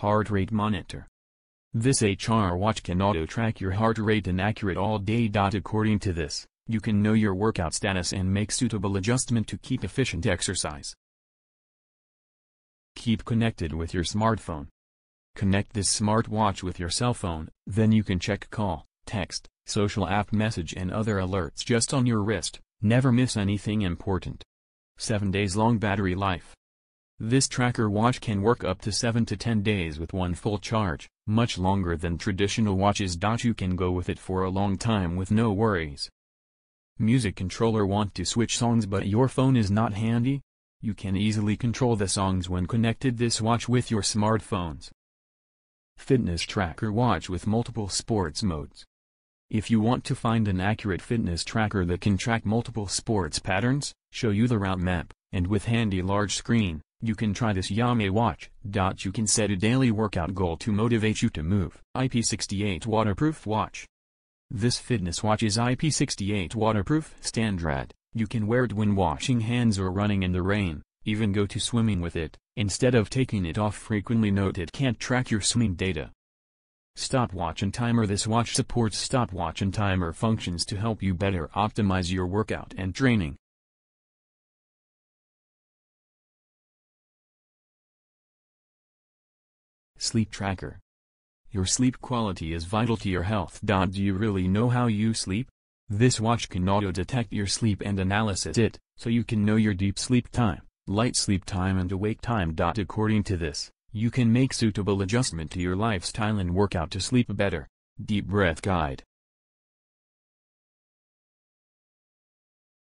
Heart rate monitor. This HR watch can auto-track your heart rate and accurate all day. According to this, you can know your workout status and make suitable adjustment to keep efficient exercise. Keep connected with your smartphone. Connect this smartwatch with your cell phone, then you can check call, text, social app message and other alerts just on your wrist, never miss anything important. 7 days long battery life. This tracker watch can work up to 7 to 10 days with one full charge, much longer than traditional watches. You can go with it for a long time with no worries. Music controller want to switch songs but your phone is not handy? You can easily control the songs when connected this watch with your smartphones. Fitness tracker watch with multiple sports modes. If you want to find an accurate fitness tracker that can track multiple sports patterns, show you the route map, and with handy large screen, you can try this YAMAY watch. You can set a daily workout goal to motivate you to move. IP68 waterproof watch. This fitness watch is IP68 waterproof standard. You can wear it when washing hands or running in the rain, even go to swimming with it, instead of taking it off frequently note it can't track your swimming data. Stopwatch and timer This watch supports stopwatch and timer functions to help you better optimize your workout and training. Sleep Tracker Your sleep quality is vital to your health. Do you really know how you sleep? This watch can auto-detect your sleep and analysis it, so you can know your deep sleep time, light sleep time and awake time. According to this, you can make suitable adjustment to your lifestyle and workout to sleep better. Deep Breath Guide